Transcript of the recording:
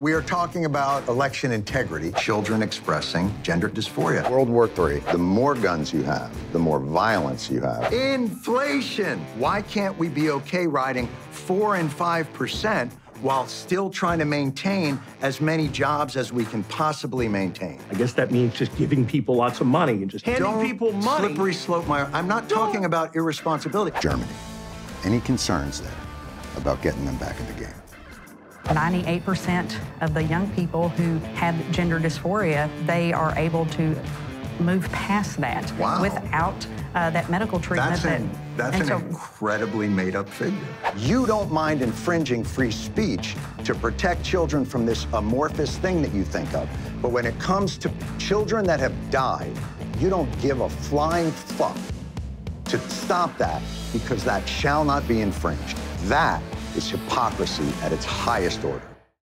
We are talking about election integrity, children expressing gender dysphoria. World War III, the more guns you have, the more violence you have. Inflation! Why can't we be okay riding 4 and 5% while still trying to maintain as many jobs as we can possibly maintain? I guess that means just giving people lots of money and just handing Don't people money. Slippery slope, my. I'm not talking about irresponsibility. Germany. Any concerns there about getting them back in the game? 98% of the young people who have gender dysphoria, they are able to move past that Wow. without uh, that medical treatment. That's an, that's an so- incredibly made up figure. You don't mind infringing free speech to protect children from this amorphous thing that you think of. But when it comes to children that have died, you don't give a flying fuck to stop that because that shall not be infringed. That is hypocrisy at its highest order.